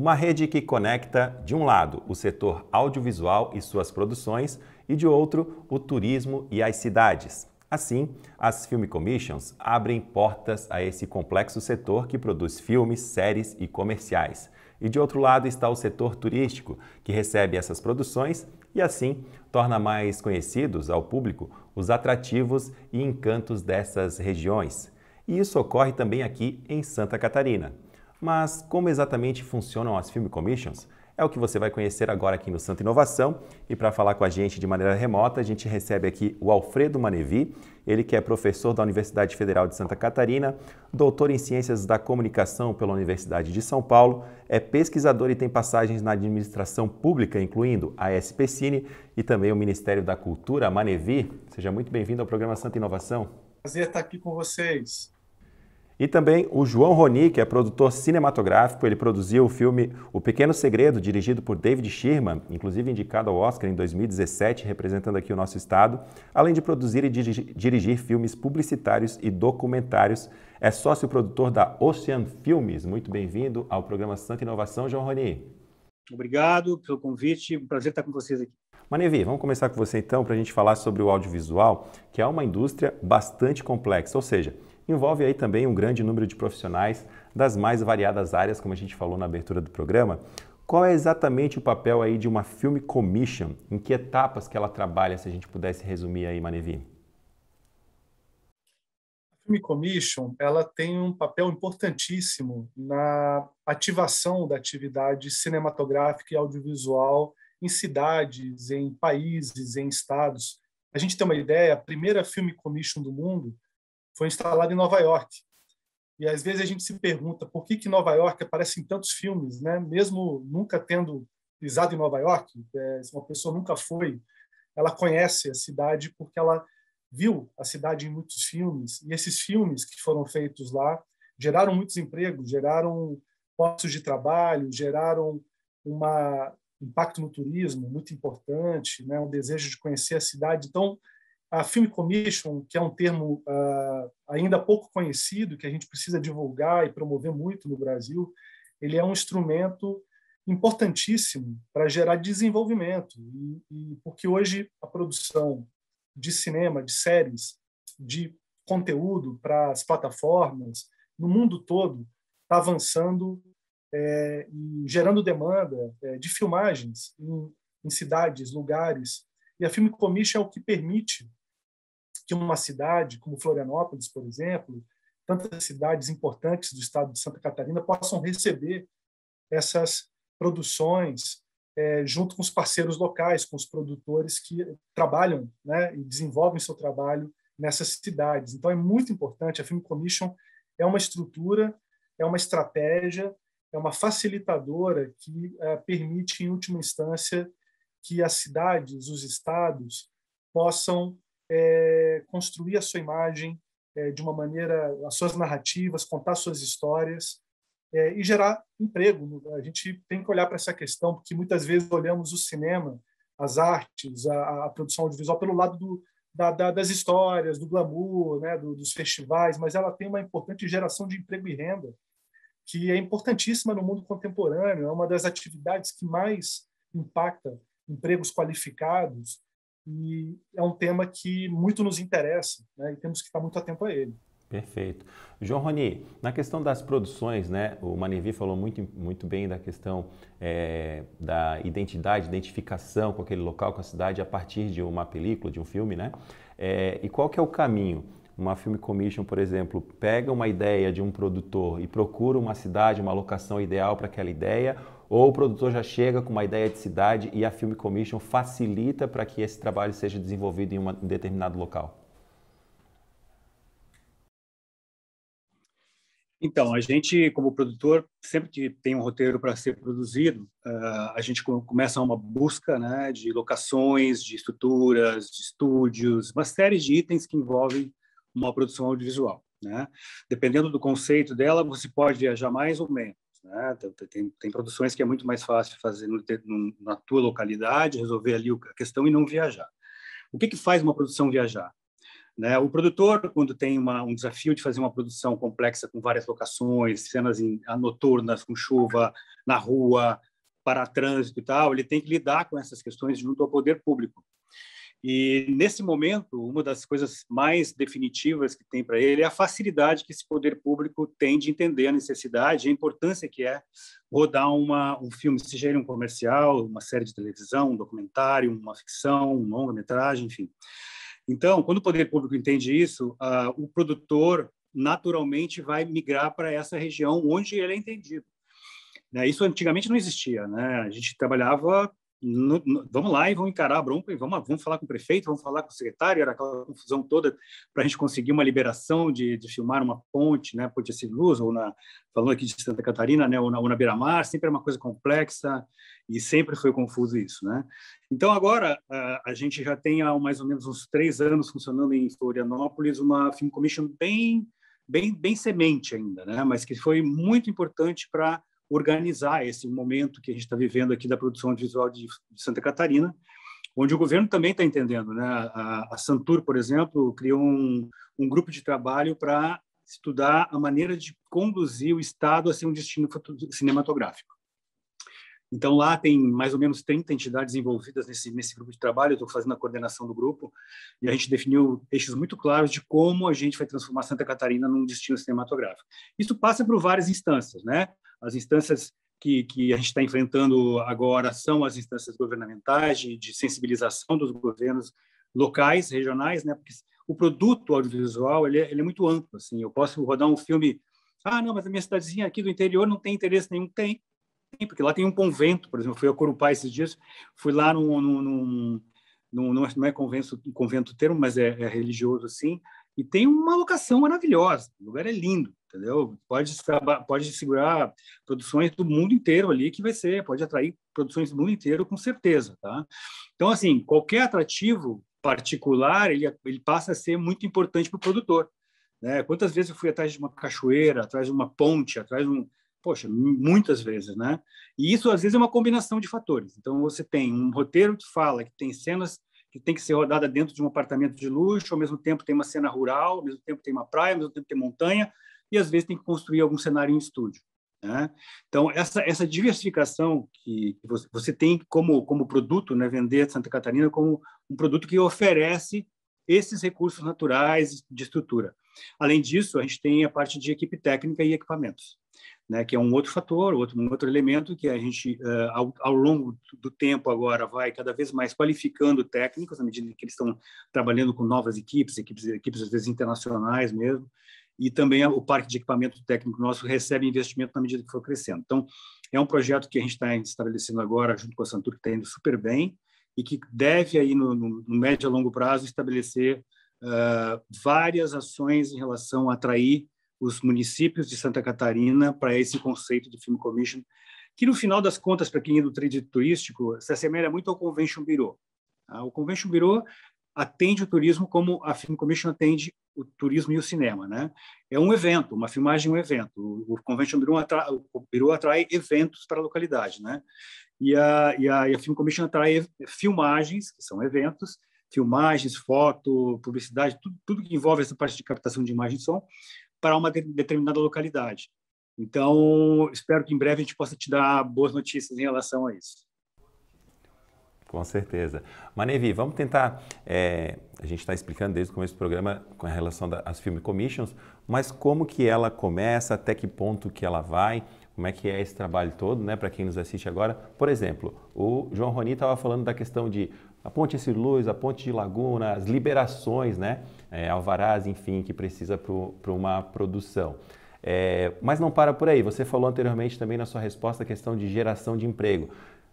Uma rede que conecta, de um lado, o setor audiovisual e suas produções, e de outro, o turismo e as cidades. Assim, as Film Commissions abrem portas a esse complexo setor que produz filmes, séries e comerciais. E de outro lado está o setor turístico, que recebe essas produções e assim torna mais conhecidos ao público os atrativos e encantos dessas regiões. E isso ocorre também aqui em Santa Catarina. Mas como exatamente funcionam as Film Commissions? É o que você vai conhecer agora aqui no Santa Inovação. E para falar com a gente de maneira remota, a gente recebe aqui o Alfredo Manevi, ele que é professor da Universidade Federal de Santa Catarina, doutor em Ciências da Comunicação pela Universidade de São Paulo, é pesquisador e tem passagens na administração pública, incluindo a SPCine e também o Ministério da Cultura, Manevi. Seja muito bem-vindo ao programa Santa Inovação. Prazer estar aqui com vocês. E também o João Roni, que é produtor cinematográfico, ele produziu o filme O Pequeno Segredo, dirigido por David Sherman, inclusive indicado ao Oscar em 2017, representando aqui o nosso estado, além de produzir e dirigir filmes publicitários e documentários. É sócio-produtor da Ocean Filmes. Muito bem-vindo ao programa Santa Inovação, João Roni. Obrigado pelo convite, um prazer estar com vocês aqui. Manevi, vamos começar com você então para a gente falar sobre o audiovisual, que é uma indústria bastante complexa, ou seja, envolve aí também um grande número de profissionais das mais variadas áreas, como a gente falou na abertura do programa. Qual é exatamente o papel aí de uma Film Commission? Em que etapas que ela trabalha, se a gente pudesse resumir aí, Manevi? A Film Commission ela tem um papel importantíssimo na ativação da atividade cinematográfica e audiovisual em cidades, em países, em estados. A gente tem uma ideia, a primeira Film Commission do mundo foi instalado em Nova York. E às vezes a gente se pergunta por que, que Nova York aparece em tantos filmes, né? mesmo nunca tendo pisado em Nova York, é, se uma pessoa nunca foi, ela conhece a cidade porque ela viu a cidade em muitos filmes, e esses filmes que foram feitos lá geraram muitos empregos, geraram postos de trabalho, geraram um impacto no turismo muito importante, né? um desejo de conhecer a cidade. Então, a Film Commission, que é um termo uh, ainda pouco conhecido, que a gente precisa divulgar e promover muito no Brasil, ele é um instrumento importantíssimo para gerar desenvolvimento. E, e, porque hoje a produção de cinema, de séries, de conteúdo para as plataformas, no mundo todo, está avançando é, e gerando demanda é, de filmagens em, em cidades, lugares. E a Film Commission é o que permite que uma cidade como Florianópolis, por exemplo, tantas cidades importantes do estado de Santa Catarina possam receber essas produções é, junto com os parceiros locais, com os produtores que trabalham né, e desenvolvem seu trabalho nessas cidades. Então, é muito importante. A Film Commission é uma estrutura, é uma estratégia, é uma facilitadora que é, permite, em última instância, que as cidades, os estados, possam é, construir a sua imagem é, de uma maneira, as suas narrativas, contar suas histórias é, e gerar emprego. A gente tem que olhar para essa questão, porque muitas vezes olhamos o cinema, as artes, a, a produção audiovisual pelo lado do, da, da, das histórias, do glamour, né, do, dos festivais, mas ela tem uma importante geração de emprego e renda, que é importantíssima no mundo contemporâneo, é uma das atividades que mais impacta empregos qualificados e é um tema que muito nos interessa né, e temos que estar muito atento a ele. Perfeito. João Roni, na questão das produções, né, o Manevi falou muito, muito bem da questão é, da identidade, identificação com aquele local, com a cidade, a partir de uma película, de um filme, né? É, e qual que é o caminho? Uma Film Commission, por exemplo, pega uma ideia de um produtor e procura uma cidade, uma locação ideal para aquela ideia, ou o produtor já chega com uma ideia de cidade e a Film Commission facilita para que esse trabalho seja desenvolvido em um determinado local? Então, a gente, como produtor, sempre que tem um roteiro para ser produzido, uh, a gente começa uma busca né, de locações, de estruturas, de estúdios, uma série de itens que envolvem uma produção audiovisual. Né? Dependendo do conceito dela, você pode viajar mais ou menos. Né? Tem, tem, produções que é muito mais fácil fazer no, no, na tua localidade, resolver ali a questão e não viajar. O que, que faz uma produção viajar? Né? O produtor, quando tem uma, um desafio de fazer uma produção complexa com várias locações, cenas em, noturnas, com chuva, na rua, para trânsito e tal, ele tem que lidar com essas questões junto ao poder público. E nesse momento, uma das coisas mais definitivas que tem para ele é a facilidade que esse poder público tem de entender a necessidade, a importância que é rodar uma, um filme, seja um comercial, uma série de televisão, um documentário, uma ficção, um longa-metragem, enfim. Então, quando o poder público entende isso, uh, o produtor naturalmente vai migrar para essa região onde ele é entendido. Né? Isso antigamente não existia. Né? A gente trabalhava no, no, vamos lá e vamos encarar a bronca e vamos, vamos falar com o prefeito, vamos falar com o secretário, era aquela confusão toda para a gente conseguir uma liberação de, de filmar uma ponte, né, Ponte Luz, ou na, falando aqui de Santa Catarina, né, ou na, ou na Beira-Mar, sempre é uma coisa complexa e sempre foi confuso isso, né? Então, agora, a, a gente já tem há mais ou menos uns três anos funcionando em Florianópolis uma Film Commission bem, bem, bem semente ainda, né, mas que foi muito importante para organizar esse momento que a gente está vivendo aqui da produção audiovisual de, de Santa Catarina, onde o governo também está entendendo. Né? A, a, Santur, por exemplo, criou um, um grupo de trabalho para estudar a maneira de conduzir o Estado a ser um destino cinematográfico. Então, lá tem mais ou menos 30 entidades envolvidas nesse, nesse grupo de trabalho, eu estou fazendo a coordenação do grupo, e a gente definiu eixos muito claros de como a gente vai transformar Santa Catarina num destino cinematográfico. Isso passa por várias instâncias, né? As instâncias que, que a gente está enfrentando agora são as instâncias governamentais de, de sensibilização dos governos locais, regionais, né? Porque o produto audiovisual ele é, ele é muito amplo. Assim, eu posso rodar um filme, ah, não, mas a minha cidadezinha aqui do interior não tem interesse nenhum, tem, porque lá tem um convento, por exemplo, fui a Corupá esses dias, fui lá num, num, num, num não é convento, convento termo, mas é, é religioso assim, e tem uma locação maravilhosa, o lugar é lindo, entendeu? Pode, pode segurar produções do mundo inteiro ali que vai ser, pode atrair produções do mundo inteiro com certeza, tá? Então, assim, qualquer atrativo particular, ele, ele passa a ser muito importante para o produtor, né? Quantas vezes eu fui atrás de uma cachoeira, atrás de uma ponte, atrás de um... Poxa, muitas vezes, né? E isso, às vezes, é uma combinação de fatores. Então, você tem um roteiro que fala que tem cenas que tem que ser rodada dentro de um apartamento de luxo, ao mesmo tempo tem uma cena rural, ao mesmo tempo tem uma praia, ao mesmo tempo tem montanha, e às vezes tem que construir algum cenário em estúdio. Né? Então, essa, essa diversificação que, você, você, tem como, como produto, né, vender Santa Catarina como um produto que oferece esses recursos naturais de estrutura. Além disso, a gente tem a parte de equipe técnica e equipamentos né, que é um outro fator, outro, um outro elemento que a gente, uh, ao, ao, longo do tempo agora, vai cada vez mais qualificando técnicos, à medida que eles estão trabalhando com novas equipes, equipes, equipes às vezes internacionais mesmo, e também o parque de equipamento técnico nosso recebe investimento na medida que for crescendo. Então, é um projeto que a gente está estabelecendo agora, junto com a Santur, que está indo super bem, e que deve, aí no, no, médio a longo prazo, estabelecer uh, várias ações em relação a atrair os municípios de Santa Catarina para esse conceito de Film Commission, que no final das contas, para quem é do trade turístico, se assemelha muito ao Convention Bureau. Tá? O Convention Bureau atende o turismo como a Film Commission atende o turismo e o cinema, né? É um evento, uma filmagem é um evento. O Convention Bureau atrai, o Bureau atrai eventos para a localidade, né? E a, e a, e a Film Commission atrai filmagens, que são eventos, filmagens, foto, publicidade, tudo, tudo que envolve essa parte de captação de imagem e som, para uma de, determinada localidade. Então, espero que em breve a gente possa te dar boas notícias em relação a isso. Com certeza. Manevi, vamos tentar. É, a gente está explicando desde o começo do programa com a relação às Film Commissions, mas como que ela começa, até que ponto que ela vai, como é que é esse trabalho todo, né, para quem nos assiste agora. Por exemplo, o João Roni estava falando da questão de a ponte Cir Luz, a ponte de Laguna, as liberações, né? É, alvarás, enfim, que precisa para uma produção. É, mas não para por aí. Você falou anteriormente também na sua resposta a questão de geração de emprego.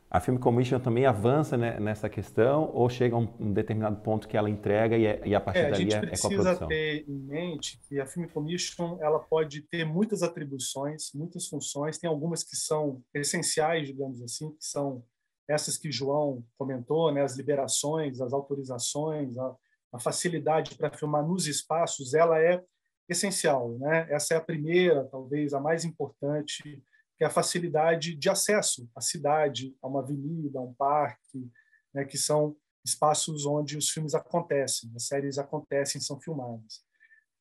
A Film Commission também avança né, nessa questão ou chega a um, um, determinado ponto que ela entrega e, é, e a partir é, dali é, é com a produção? A gente precisa ter em mente que a Film Commission ela pode ter muitas atribuições, muitas funções. Tem algumas que são essenciais, digamos assim, que são essas que João comentou, né, as liberações, as autorizações, a, a facilidade para filmar nos espaços, ela é essencial, né? Essa é a primeira, talvez a mais importante, que é a facilidade de acesso à cidade, a uma avenida, a um parque, né, que são espaços onde os filmes acontecem, as séries acontecem, são filmadas.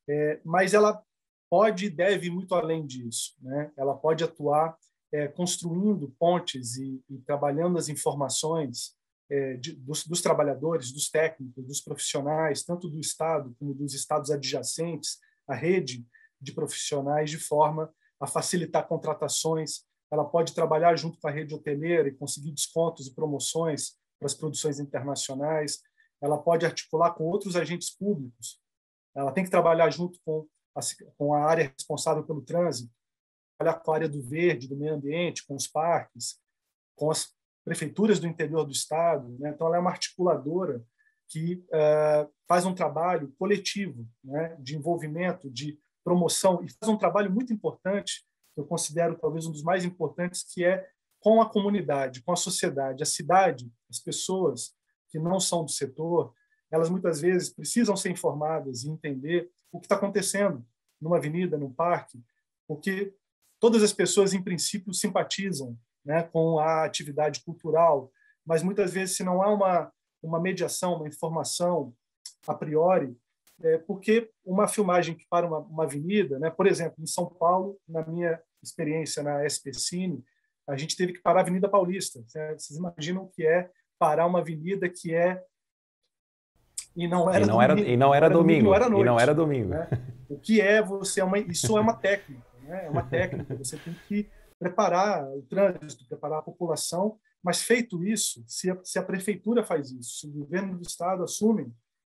É, mas ela pode e deve ir muito além disso. Né? Ela pode atuar é, construindo pontes e, e, trabalhando as informações é, de, dos, dos, trabalhadores, dos técnicos, dos profissionais, tanto do Estado como dos estados adjacentes, a rede de profissionais, de forma a facilitar contratações. Ela pode trabalhar junto com a rede hoteleira e conseguir descontos e promoções para as produções internacionais. Ela pode articular com outros agentes públicos. Ela tem que trabalhar junto com a, com a área responsável pelo trânsito, trabalhar com a área do verde, do meio ambiente, com os parques, com as prefeituras do interior do estado. Né? Então, ela é uma articuladora que uh, faz um trabalho coletivo, né? de envolvimento, de promoção, e faz um trabalho muito importante, que eu considero talvez um dos mais importantes, que é com a comunidade, com a sociedade. A cidade, as pessoas que não são do setor, elas muitas vezes precisam ser informadas e entender o que está acontecendo numa avenida, num parque, porque todas as pessoas, em princípio, simpatizam né, com a atividade cultural, mas muitas vezes, se não há uma, uma mediação, uma informação a priori, é porque uma filmagem que para uma, uma avenida, né, por exemplo, em São Paulo, na minha experiência na SP Cine, a gente teve que parar a Avenida Paulista. Vocês imaginam o que é parar uma avenida que é e não era e não domingo, era, e não era, domingo, domingo era noite, e não era domingo. Né? O que é você é uma isso é uma técnica, né? É uma técnica. Você tem que preparar o trânsito, preparar a população. Mas feito isso, se a, se a prefeitura faz isso, se o governo do estado assume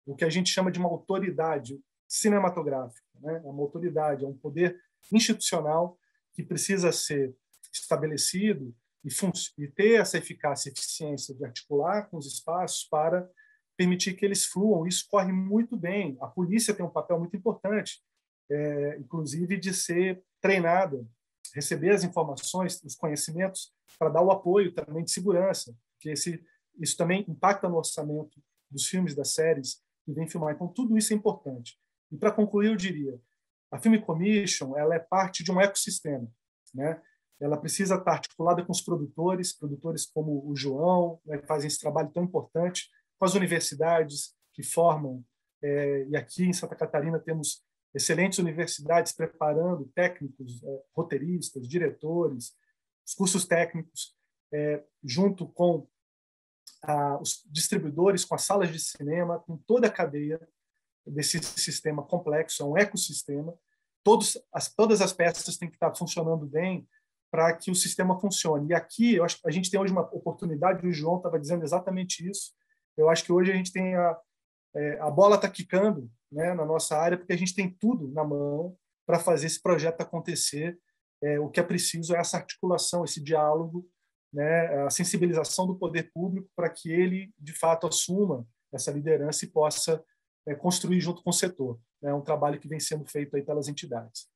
o que a gente chama de uma autoridade cinematográfica, né? É uma autoridade, é um poder institucional que precisa ser estabelecido e, e ter essa eficácia e eficiência de articular com os espaços para permitir que eles fluam. Isso corre muito bem. A polícia tem um papel muito importante, é, inclusive de ser treinada, receber as informações, os conhecimentos, para dar o apoio também de segurança, que esse, isso também impacta no orçamento dos filmes, das séries que vem filmar. Então, tudo isso é importante. E, para concluir, eu diria, a Film Commission ela é parte de um ecossistema. Né? Ela precisa estar articulada com os produtores, produtores como o João, né, que fazem esse trabalho tão importante, com as universidades que formam, é, e aqui em Santa Catarina temos excelentes universidades preparando técnicos, é, roteiristas, diretores, os cursos técnicos, é, junto com os distribuidores, com as salas de cinema, com toda a cadeia desse sistema complexo, é um ecossistema. Todos, as, todas as peças têm que estar funcionando bem para que o sistema funcione. E aqui, acho a gente tem hoje uma oportunidade, o João estava dizendo exatamente isso, eu acho que hoje a gente tem a, é, a bola está quicando né, na nossa área, porque a gente tem tudo na mão para fazer esse projeto acontecer. É, o que é preciso é essa articulação, esse diálogo, né, a sensibilização do poder público para que ele, de fato, assuma essa liderança e possa é, construir junto com o setor. É um trabalho que vem sendo feito aí pelas entidades.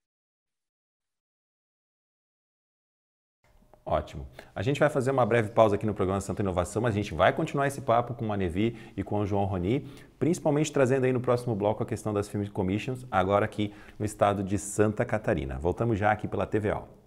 Ótimo. A gente vai fazer uma breve pausa aqui no programa Santa Inovação, mas a gente vai continuar esse papo com o Manevi e com o João Roni, principalmente trazendo aí no próximo bloco a questão das Film Commissions, agora aqui no estado de Santa Catarina. Voltamos já aqui pela TVO.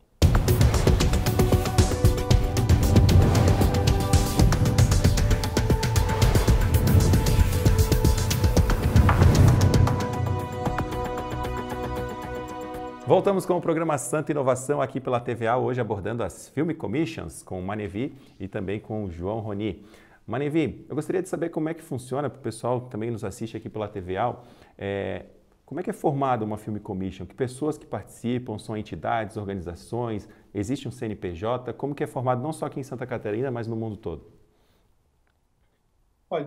Voltamos com o programa Santa Inovação aqui pela TVA, hoje abordando as Film Commissions com o Manevi e também com o João Roni. Manevi, eu gostaria de saber como é que funciona, para o pessoal que também nos assiste aqui pela TVA, é, como é que é formada uma Film Commission? Que pessoas que participam são entidades, organizações? Existe um CNPJ? Como que é formado não só aqui em Santa Catarina, mas no mundo todo?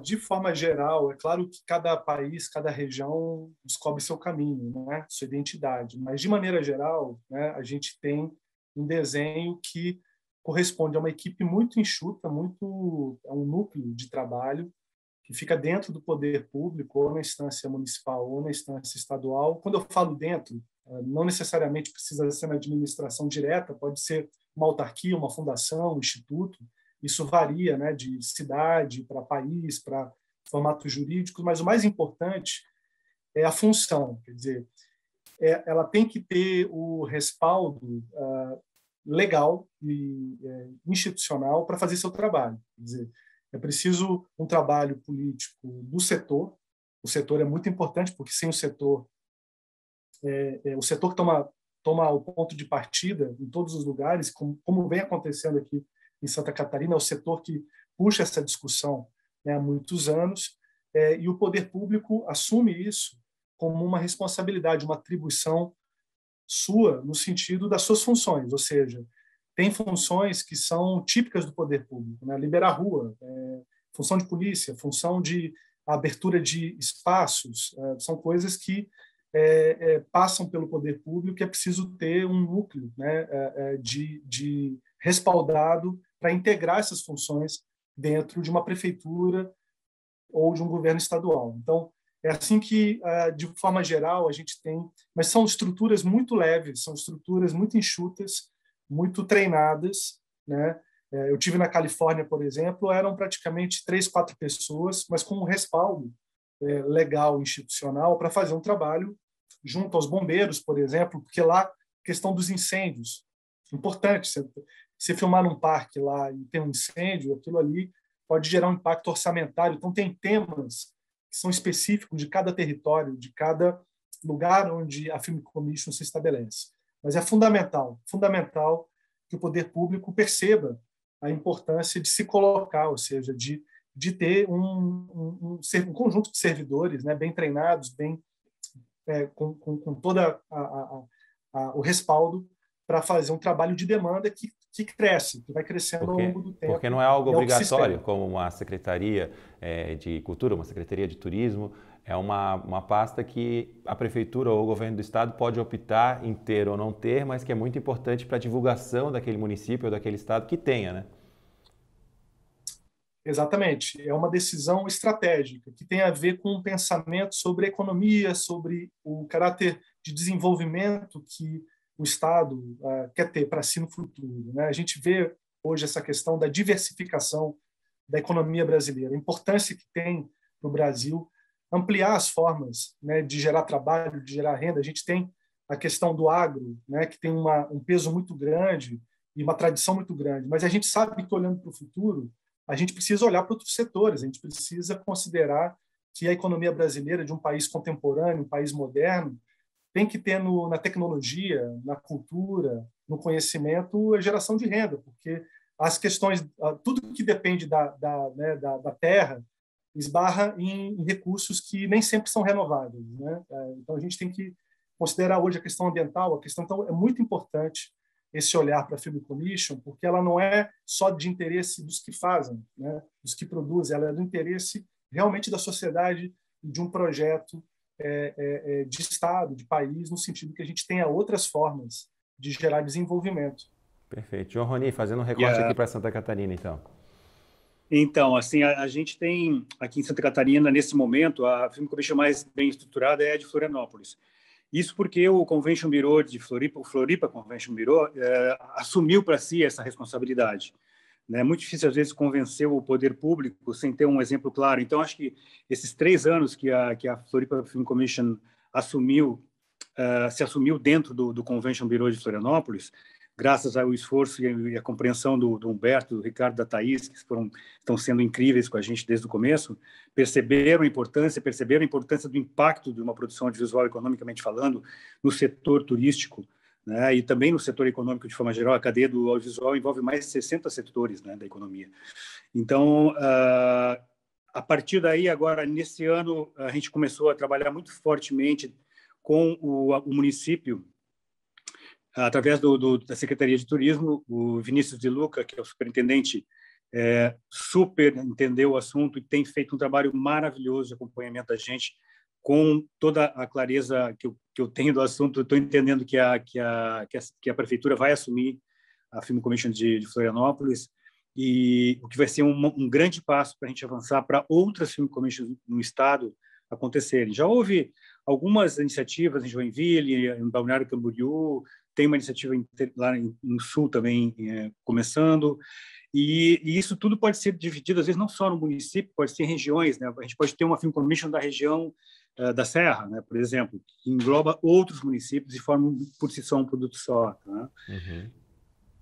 De forma geral, é claro que cada país, cada região descobre seu caminho, né? sua identidade, mas de maneira geral, né, a gente tem um desenho que corresponde a uma equipe muito enxuta, muito a um núcleo de trabalho que fica dentro do poder público, ou na instância municipal, ou na instância estadual. Quando eu falo dentro, eh, não necessariamente precisa ser na administração direta, pode ser uma autarquia, uma fundação, um instituto, isso varia né, de cidade para país, para formatos jurídicos, mas o mais importante é a função. Quer dizer, é, ela tem que ter o respaldo uh, legal e é, institucional para fazer seu trabalho. Quer dizer, É preciso um trabalho político do setor. O setor é muito importante porque sem o setor, é, é, o setor toma toma o ponto de partida em todos os lugares, como, como vem acontecendo aqui em Santa Catarina, é o setor que puxa essa discussão né, há muitos anos, é, e o poder público assume isso como uma responsabilidade, uma atribuição sua no sentido das suas funções, ou seja, tem funções que são típicas do poder público, né? liberar a rua, é, função de polícia, função de abertura de espaços, é, são coisas que é, é, passam pelo poder público e é preciso ter um núcleo né, é, é, de, de respaldado para integrar essas funções dentro de uma prefeitura ou de um governo estadual. Então, é assim que, é, de forma geral, a gente tem, mas são estruturas muito leves, são estruturas muito enxutas, muito treinadas, né? Eu tive na Califórnia, por exemplo, eram praticamente três, quatro pessoas, mas com um respaldo é, legal institucional para fazer um trabalho junto aos bombeiros, por exemplo, porque lá questão dos incêndios importante. Você filmar num parque lá e ter um incêndio, aquilo ali pode gerar um impacto orçamentário. Então tem temas que são específicos de cada território, de cada lugar onde a Film Commission se estabelece. Mas é fundamental, fundamental que o poder público perceba a importância de se colocar, ou seja, de de ter um, um, um, conjunto de servidores né, bem treinados, bem é, com, com, com a, o respaldo para fazer um trabalho de demanda que, que cresce, que vai crescendo porque, ao longo do tempo. Porque não é algo é obrigatório, como uma secretaria é, de cultura, uma secretaria de turismo, é uma, uma pasta que a prefeitura ou o governo do estado pode optar em ter ou não ter, mas que é muito importante para a divulgação daquele município ou daquele estado que tenha, né? Exatamente. É uma decisão estratégica que tem a ver com um pensamento sobre a economia, sobre o caráter de desenvolvimento que o Estado uh, quer ter para si no futuro. Né? A gente vê hoje essa questão da diversificação da economia brasileira, a importância que tem para o Brasil ampliar as formas né, de gerar trabalho, de gerar renda. A gente tem a questão do agro, né, que tem uma, um peso muito grande e uma tradição muito grande, mas a gente sabe que olhando para o futuro, a gente precisa olhar para outros setores, a gente precisa considerar que a economia brasileira, de um país contemporâneo, um país moderno, tem que ter no, na tecnologia, na cultura, no conhecimento, a geração de renda, porque as questões, tudo que depende da, da, né, da, da terra, esbarra em, em, recursos que nem sempre são renováveis. Né? É, então, a gente tem que considerar hoje a questão ambiental, a questão então, é muito importante esse olhar para a Film Commission, porque ela não é só de interesse dos que fazem, né, dos que produzem, ela é do interesse realmente da sociedade de um projeto é, é, é, de Estado, de país, no sentido que a gente tenha outras formas de gerar desenvolvimento. Perfeito. João Roni, fazendo um recorte yeah. aqui para Santa Catarina, então. Então, assim, a, a, gente tem aqui em Santa Catarina, nesse momento, a Film Commission mais bem estruturada é a de Florianópolis. Isso porque o Convention Bureau de Floripa, o Floripa Convention Bureau, é, assumiu para si essa responsabilidade. É muito difícil, às vezes, convencer o poder público sem ter um exemplo claro. Então, acho que esses três anos que a, que a Floripa Film Commission assumiu, uh, se assumiu dentro do, do Convention Bureau de Florianópolis, graças ao esforço e a compreensão do, do Humberto, do Ricardo, da Thaís, que foram, estão sendo incríveis com a gente desde o começo, perceberam a importância, perceberam a importância do impacto de uma produção audiovisual, economicamente falando, no setor turístico, né, e também no setor econômico de forma geral. A cadeia do audiovisual envolve mais de 60 setores né, da economia. Então, uh, a partir daí, agora, nesse ano, a gente começou a trabalhar muito fortemente com o, o município através do, do, da Secretaria de Turismo, o Vinícius de Luca, que é o superintendente, é, super entendeu o assunto e tem feito um trabalho maravilhoso de acompanhamento da gente, com toda a clareza que eu, que eu tenho do assunto. Estou entendendo que a, que, a, que, a, que a Prefeitura vai assumir a Film Commission de, de Florianópolis, e o que vai ser um, um grande passo para a gente avançar para outras Film Commissions no Estado acontecerem. Já houve algumas iniciativas em Joinville, em Balneário Camboriú, tem uma iniciativa lá no Sul também é, começando, e, e, isso tudo pode ser dividido, às vezes, não só no município, pode ser em regiões. Né? A gente pode ter uma Film Commission da região da Serra, né? por exemplo, que engloba outros municípios e forma por si só um produto só. Tá? Uhum.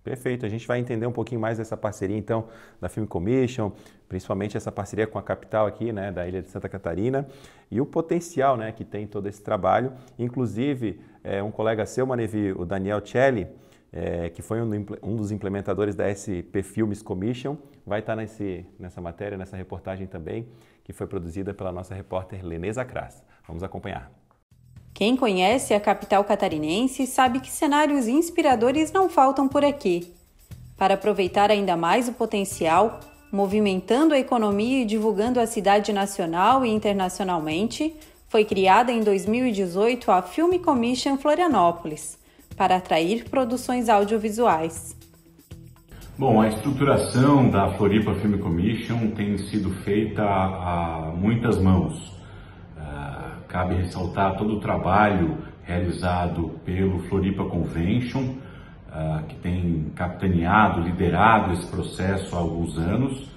Perfeito, a gente vai entender um pouquinho mais dessa parceria então da Film Commission, principalmente essa parceria com a capital aqui, né, da ilha de Santa Catarina e o potencial, né, que tem todo esse trabalho. Inclusive, é, um colega seu, Manevi, o Daniel Celli, é, que foi um, um, dos implementadores da SP Films Commission, vai estar nesse, nessa matéria, nessa reportagem também, que foi produzida pela nossa repórter Leneza Kras. Vamos acompanhar. Quem conhece a capital catarinense sabe que cenários inspiradores não faltam por aqui. Para aproveitar ainda mais o potencial, movimentando a economia e divulgando a cidade nacional e internacionalmente, foi criada em 2018 a Film Commission Florianópolis, para atrair produções audiovisuais. Bom, a estruturação da Floripa Film Commission tem sido feita a muitas mãos cabe ressaltar todo o trabalho realizado pelo Floripa Convention, uh, que tem capitaneado, liderado esse processo há alguns anos,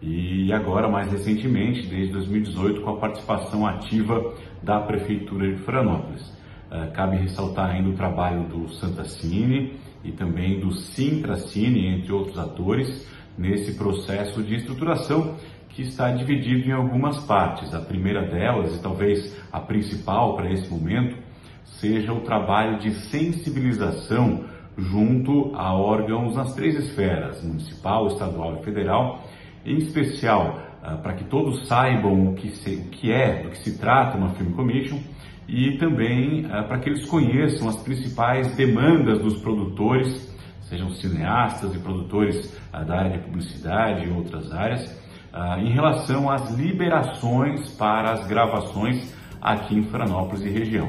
e agora, mais recentemente, desde 2018, com a participação ativa da Prefeitura de Florianópolis. Uh, cabe ressaltar ainda o trabalho do Santa Cine e também do Sintra Cine, entre outros atores, nesse processo de estruturação que está dividido em algumas partes. A primeira delas, e talvez a principal para esse momento, seja o trabalho de sensibilização junto a órgãos nas três esferas, municipal, estadual e federal, em especial uh, para que todos saibam o que, se, o que, é, do que se trata uma Film Commission e também uh, para que eles conheçam as principais demandas dos produtores, sejam cineastas e produtores uh, da área de publicidade e outras áreas, ah, em relação às liberações para as gravações aqui em Florianópolis e região.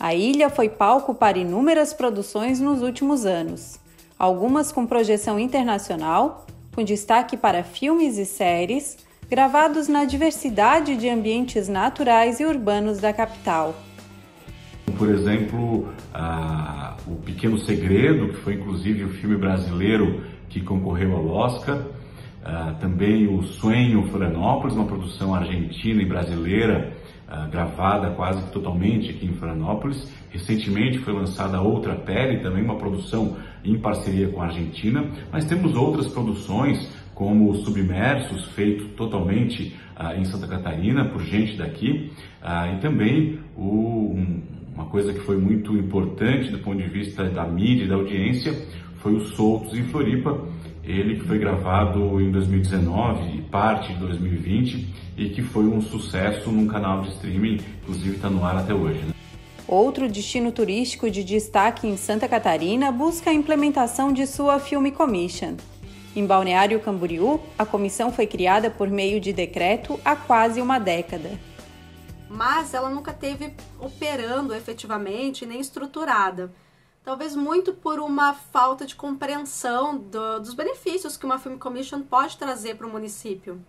A ilha foi palco para inúmeras produções nos últimos anos, algumas com projeção internacional, com destaque para filmes e séries gravados na diversidade de ambientes naturais e urbanos da capital. Por exemplo, O Pequeno Segredo, que foi inclusive o filme brasileiro que concorreu ao Oscar, também o Sonho Florianópolis, uma produção argentina e brasileira gravada quase totalmente aqui em Florianópolis. Recentemente foi lançada Outra Pele, também uma produção em parceria com a Argentina, mas temos outras produções como Submersos, feito totalmente uh, em Santa Catarina por gente daqui, e também o, um, uma coisa que foi muito importante do ponto de vista da mídia e da audiência foi o Soltos em Floripa, ele que foi gravado em 2019 e parte de 2020 e que foi um sucesso num canal de streaming, inclusive está no ar até hoje. Né? Outro destino turístico de destaque em Santa Catarina busca a implementação de sua Film Commission. Em Balneário Camboriú, a comissão foi criada por meio de decreto há quase uma década. Mas ela nunca teve operando efetivamente nem estruturada talvez muito por uma falta de compreensão do, dos benefícios que uma Film Commission pode trazer para o município.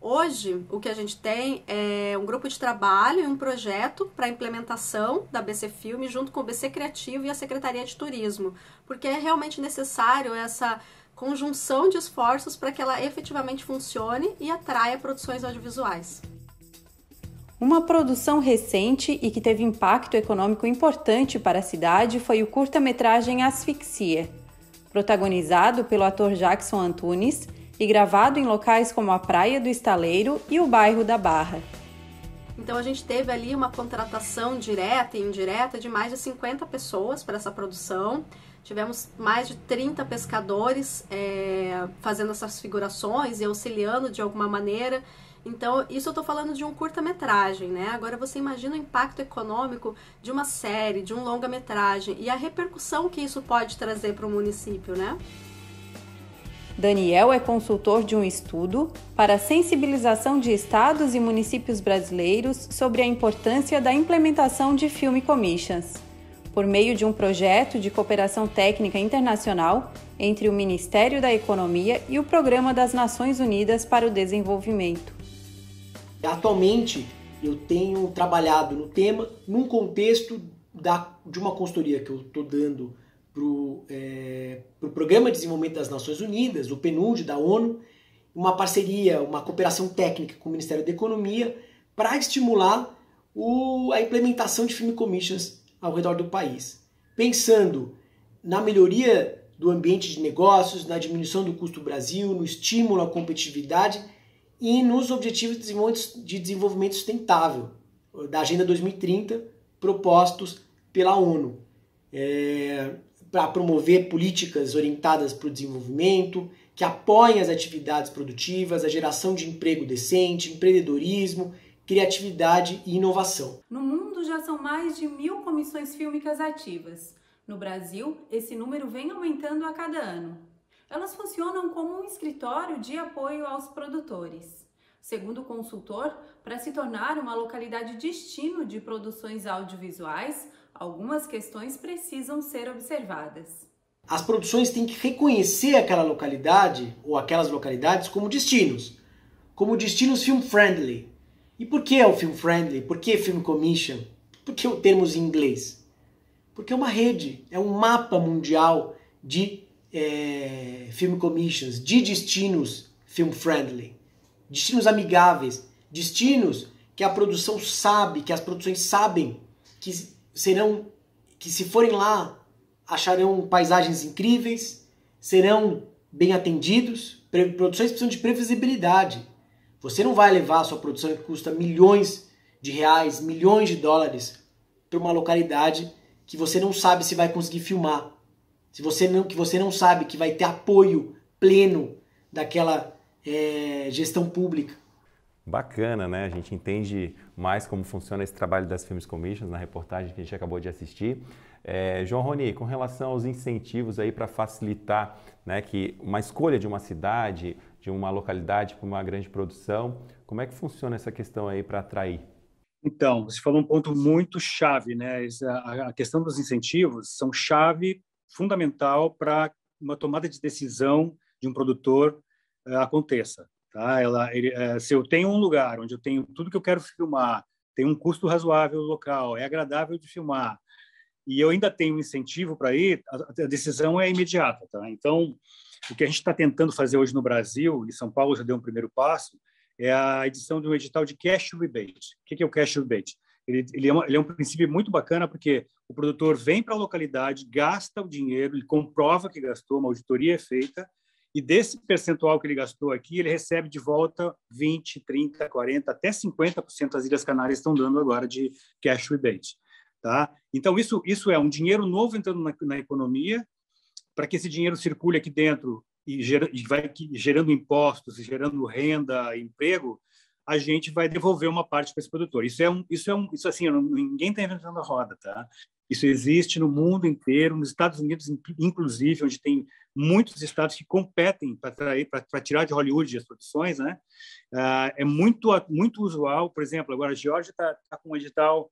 Hoje, o que a gente tem é um grupo de trabalho e um projeto para implementação da BC Filme junto com o BC Criativo e a Secretaria de Turismo, porque é realmente necessário essa conjunção de esforços para que ela efetivamente funcione e atraia produções audiovisuais. Uma produção recente e que teve impacto econômico importante para a cidade foi o curta-metragem Asfixia, protagonizado pelo ator Jackson Antunes e gravado em locais como a Praia do Estaleiro e o bairro da Barra. Então a gente teve ali uma contratação direta e indireta de mais de 50 pessoas para essa produção. Tivemos mais de 30 pescadores é, fazendo essas figurações e auxiliando de alguma maneira. Então, isso eu estou falando de um curta-metragem, né? Agora você imagina o impacto econômico de uma série, de um longa-metragem e a repercussão que isso pode trazer para o município, né? Daniel é consultor de um estudo para sensibilização de estados e municípios brasileiros sobre a importância da implementação de Film Commissions, por meio de um projeto de cooperação técnica internacional entre o Ministério da Economia e o Programa das Nações Unidas para o Desenvolvimento. Atualmente, eu tenho trabalhado no tema num contexto da, de uma consultoria que eu estou dando para o é, pro Programa de Desenvolvimento das Nações Unidas, o PNUD da ONU, uma parceria, uma cooperação técnica com o Ministério da Economia para estimular o, a implementação de film commissions ao redor do país, pensando na melhoria do ambiente de negócios, na diminuição do custo do Brasil, no estímulo à competitividade e nos objetivos de desenvolvimento sustentável da Agenda 2030 propostos pela ONU. É, para promover políticas orientadas para o desenvolvimento, que apoiem as atividades produtivas, a geração de emprego decente, empreendedorismo, criatividade e inovação. No mundo já são mais de mil comissões fílmicas ativas. No Brasil, esse número vem aumentando a cada ano. Elas funcionam como um escritório de apoio aos produtores. Segundo o consultor, para se tornar uma localidade destino de produções audiovisuais, algumas questões precisam ser observadas. As produções têm que reconhecer aquela localidade ou aquelas localidades como destinos, como destinos film friendly. E por que é o film friendly? Por que film commission? Por que o termos em inglês? Porque é uma rede, é um mapa mundial de é, film commissions, de destinos film friendly, destinos amigáveis, destinos que a produção sabe, que as produções sabem que serão, que se forem lá acharão paisagens incríveis, serão bem atendidos. Produções precisam de previsibilidade. Você não vai levar a sua produção que custa milhões de reais, milhões de dólares para uma localidade que você não sabe se vai conseguir filmar, se você não, que você não sabe que vai ter apoio pleno daquela é, gestão pública. Bacana, né? A gente entende mais como funciona esse trabalho das Filmes Commissions na reportagem que a gente acabou de assistir. É, João Roni, com relação aos incentivos aí para facilitar né, que uma escolha de uma cidade, de uma localidade para uma grande produção, como é que funciona essa questão aí para atrair? Então, você falou um ponto muito chave, né? A questão dos incentivos são chave fundamental para uma tomada de decisão de um produtor uh, aconteça. Tá? Ela, ele, uh, se eu tenho um lugar onde eu tenho tudo que eu quero filmar, tem um custo razoável local, é agradável de filmar, e eu ainda tenho um incentivo para ir, a, decisão é imediata. Tá? Então, o que a gente está tentando fazer hoje no Brasil, e São Paulo já deu um primeiro passo, é a edição de um edital de cash rebate. O que é o cash rebate? Ele, ele, é, uma, ele é um princípio muito bacana porque o produtor vem para a localidade, gasta o dinheiro, ele comprova que gastou, uma auditoria é feita, e desse percentual que ele gastou aqui, ele recebe de volta 20, 30, 40, até 50% as Ilhas Canárias estão dando agora de cash rebate. Tá? Então, isso, isso é um dinheiro novo entrando na, na economia, para que esse dinheiro circule aqui dentro e, e vai gerando impostos, gerando renda, emprego, a gente vai devolver uma parte para esse produtor. Isso é um, isso é um, isso assim, ninguém está inventando a roda, tá? Isso existe no mundo inteiro, nos Estados Unidos, inclusive, onde tem muitos estados que competem para tirar de Hollywood as produções, né? Uh, é muito muito usual, por exemplo, agora a Georgia está tá com um edital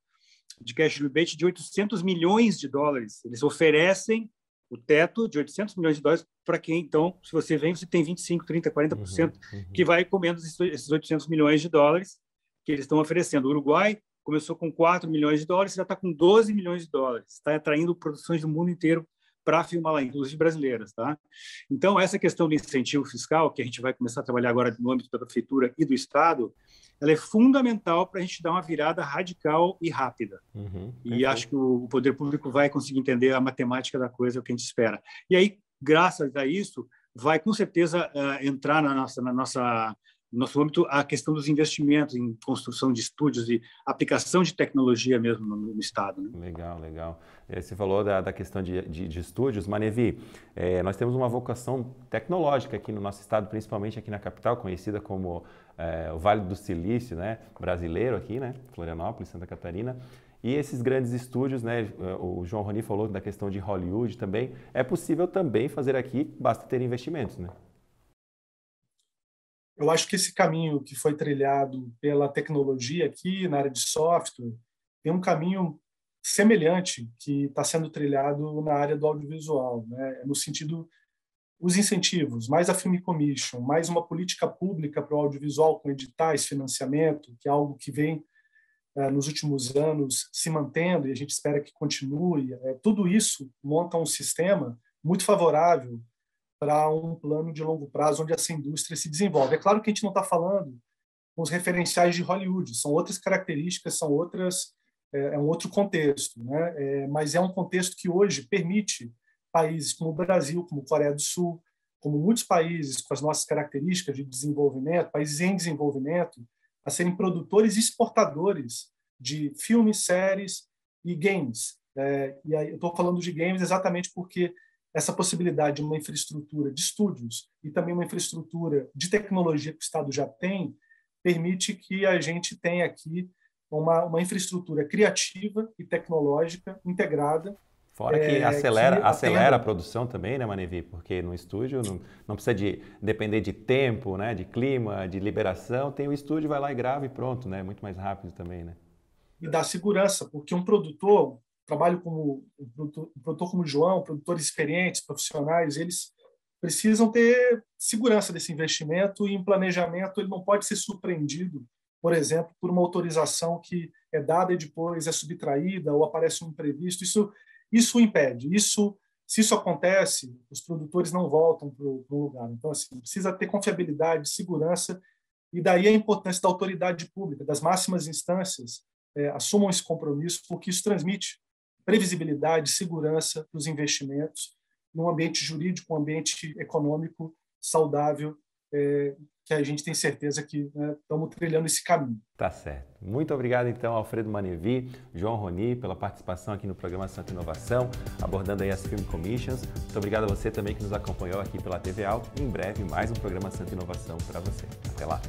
de cash rebate de 800 milhões de dólares. Eles oferecem o teto de 800 milhões de dólares para quem, então, se você vem, você tem 25, 30, 40% uhum, uhum. que vai comendo esses 800 milhões de dólares que eles estão oferecendo. O Uruguai começou com 4 milhões de dólares, já está com 12 milhões de dólares. Está atraindo produções do mundo inteiro para filmar lá, inclusive brasileiras, tá? Então, essa questão do incentivo fiscal, que a gente vai começar a trabalhar agora no âmbito da prefeitura e do Estado, ela é fundamental para a gente dar uma virada radical e rápida. Uhum, e acho que o poder público vai conseguir entender a matemática da coisa, o que a gente espera. E aí, graças a isso, vai com certeza uh, entrar na nossa, na nossa no nosso âmbito a questão dos investimentos em construção de estúdios e aplicação de tecnologia mesmo no, no Estado. Né? Legal, legal. É, você falou da, da questão de, de, de, estúdios. Manevi, é, nós temos uma vocação tecnológica aqui no nosso Estado, principalmente aqui na capital, conhecida como é, o Vale do Silício né, brasileiro aqui, né, Florianópolis, Santa Catarina. E esses grandes estúdios, né, o João Roni falou da questão de Hollywood também, é possível também fazer aqui, basta ter investimentos, né? Eu acho que esse caminho que foi trilhado pela tecnologia aqui na área de software tem um caminho semelhante que está sendo trilhado na área do audiovisual, né? no sentido os incentivos, mais a Film Commission, mais uma política pública para o audiovisual com editais, financiamento, que é algo que vem é, nos últimos anos se mantendo e a gente espera que continue. É, tudo isso monta um sistema muito favorável para um plano de longo prazo onde essa indústria se desenvolve. É claro que a gente não está falando com os referenciais de Hollywood, são outras características, são outras é, é um outro contexto, né? É, mas é um contexto que hoje permite países como o Brasil, como Coreia do Sul, como muitos países com as nossas características de desenvolvimento, países em desenvolvimento, a serem produtores e exportadores de filmes, séries e games. É, e aí eu estou falando de games exatamente porque essa possibilidade de uma infraestrutura de estúdios e também uma infraestrutura de tecnologia que o Estado já tem permite que a gente tenha aqui uma, uma infraestrutura criativa e tecnológica integrada. Fora que é, acelera, que acelera a produção também, né, Manevi? Porque no estúdio não, não, precisa de depender de tempo, né, de clima, de liberação. Tem o estúdio, vai lá e grava e pronto, né? Muito mais rápido também, né? E dá segurança, porque um produtor, trabalho como um produtor, como o João, produtores experientes, profissionais, eles precisam ter segurança desse investimento e em planejamento ele não pode ser surpreendido por exemplo, por uma autorização que é dada e depois é subtraída ou aparece um imprevisto. Isso, isso impede. Isso, se isso acontece, os produtores não voltam para o lugar. Então, assim, precisa ter confiabilidade, segurança, e daí a importância da autoridade pública, das máximas instâncias, é, assumam esse compromisso, porque isso transmite previsibilidade, segurança para os investimentos num ambiente jurídico, um ambiente econômico saudável é, que a gente tem certeza que né, estamos trilhando esse caminho. Tá certo. Muito obrigado, então, Alfredo Manevi, João Roni, pela participação aqui no programa Santa Inovação, abordando aí as Film Commissions. Muito obrigado a você também que nos acompanhou aqui pela TV Alto. Em breve, mais um programa Santa Inovação para você. Até lá.